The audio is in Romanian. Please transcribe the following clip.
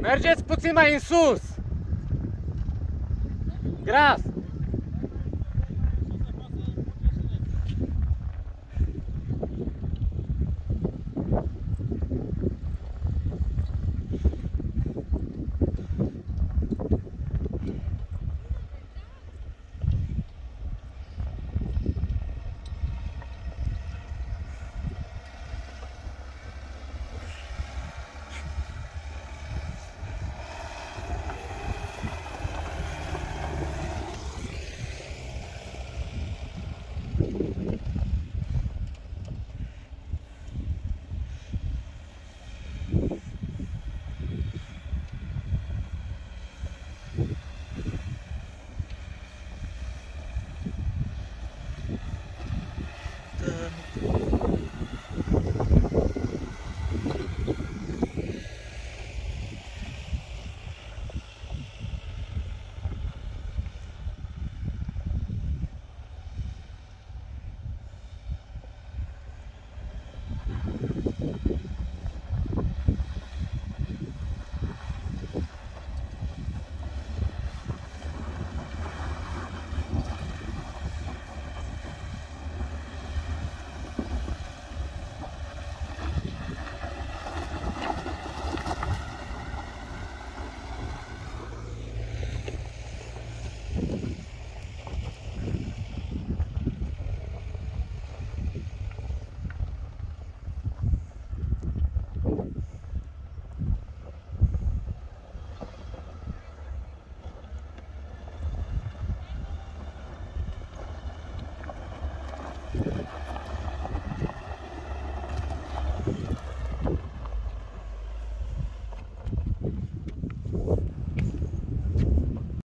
Mergeți puțin mai în sus! Gras!